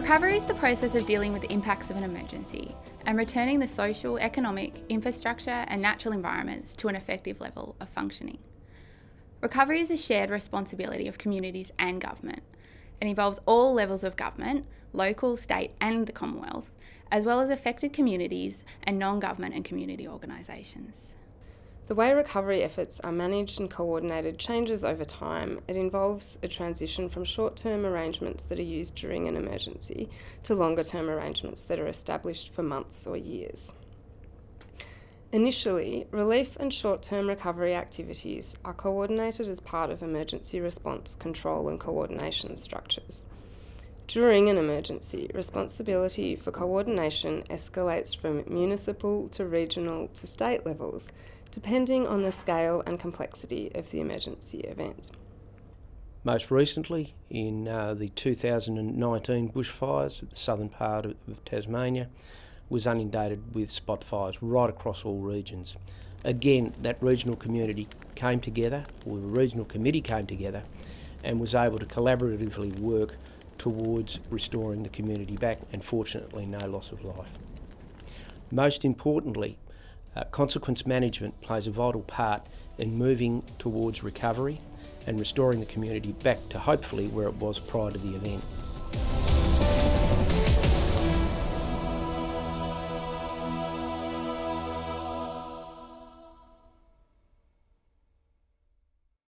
Recovery is the process of dealing with the impacts of an emergency and returning the social, economic, infrastructure, and natural environments to an effective level of functioning. Recovery is a shared responsibility of communities and government and involves all levels of government, local, state, and the Commonwealth, as well as affected communities and non government and community organisations. The way recovery efforts are managed and coordinated changes over time. It involves a transition from short term arrangements that are used during an emergency to longer term arrangements that are established for months or years. Initially, relief and short term recovery activities are coordinated as part of emergency response control and coordination structures. During an emergency, responsibility for coordination escalates from municipal to regional to state levels depending on the scale and complexity of the emergency event. Most recently, in uh, the 2019 bushfires, the southern part of, of Tasmania was inundated with spot fires right across all regions. Again, that regional community came together, or the regional committee came together, and was able to collaboratively work towards restoring the community back, and fortunately, no loss of life. Most importantly, uh, consequence management plays a vital part in moving towards recovery and restoring the community back to hopefully where it was prior to the event.